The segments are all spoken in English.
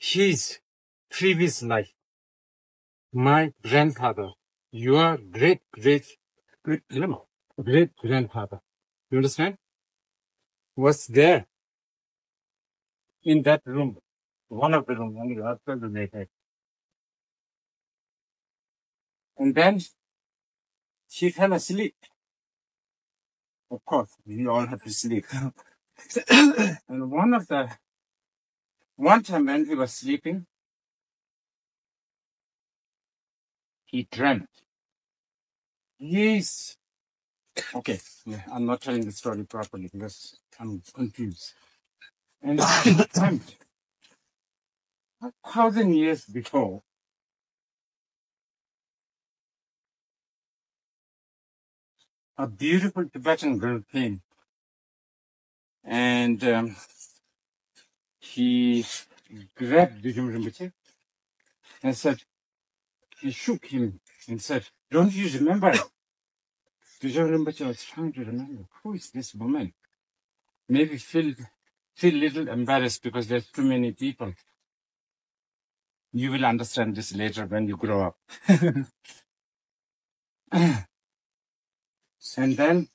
his previous life. My grandfather, your great great great, great grandfather, you understand? Was there in that room, one of the rooms, only after the night. And then she fell asleep. Of course, we all have to sleep. and one of the one time when he was sleeping, he dreamt. Yes. Okay, yeah, I'm not telling the story properly because I'm confused. And he dreamt a thousand years before, a beautiful Tibetan girl came and um, he grabbed Rinpoche and said, he shook him and said, don't you remember? Rinpoche was trying to remember, who is this woman? Maybe feel, feel little embarrassed because there's too many people. You will understand this later when you grow up. and then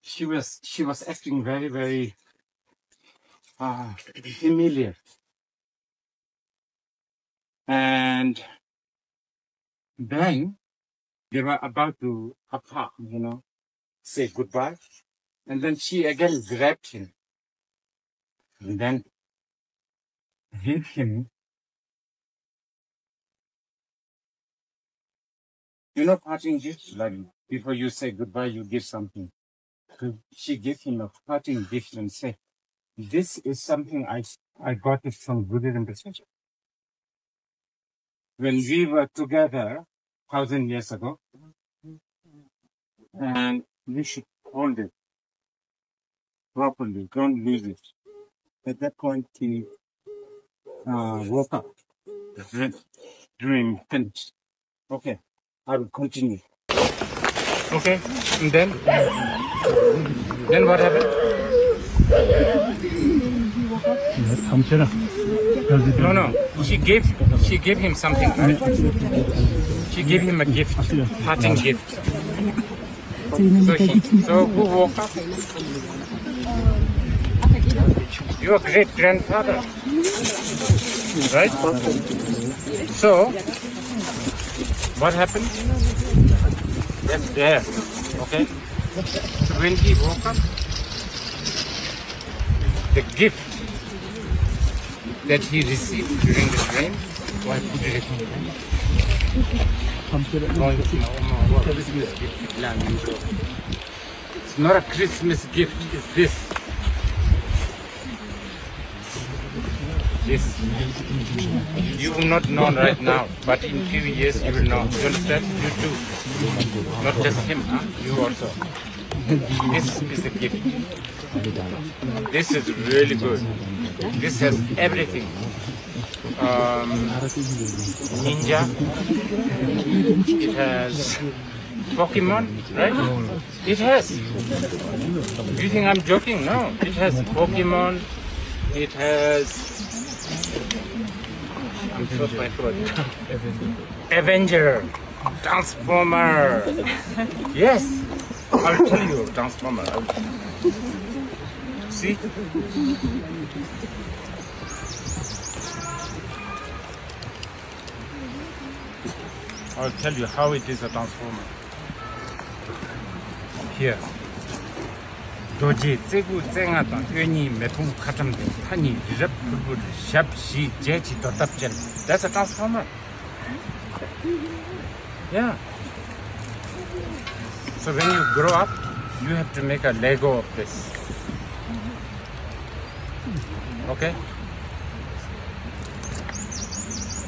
she was she was acting very very uh, familiar and then they were about to apart, you know say goodbye. And then she again grabbed him. And then hit him. You know parting gifts like before you say goodbye you give something. She gave him a parting gift and said this is something I I got it from Buddhism Research. When we were together thousand years ago, and we should hold it properly, don't lose it. At that point, he uh, woke up. Dream finished. Okay, I will continue. Okay, and then, then what happened? No, no. She gave she gave him something, right? She gave him a gift, parting gift. So he, so who woke up? Your great grandfather, right? So what happened? That's there. Okay. So when he woke up, the gift that he received during the dream, why put it It's not a Christmas gift, it's this. This. You will not know right now, but in few years you will know. You understand? You too. Not just him, huh? you also. This is a gift. This is really good. This has everything. Um, ninja. It has Pokemon, right? It has. Do you think I'm joking? No. It has Pokemon. It has. I'm so. Avenger. Transformer. Yes. I'll tell you, Transformer see? I'll tell you how it is a transformer. Here. doji tsegu tsenga ta yoni metung khatam de tani rap bu shap shi je chi dotap chen that's a transformer yeah so when you grow up you have to make a lego of this 오케이?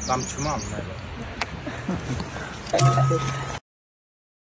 남추면 안 나요.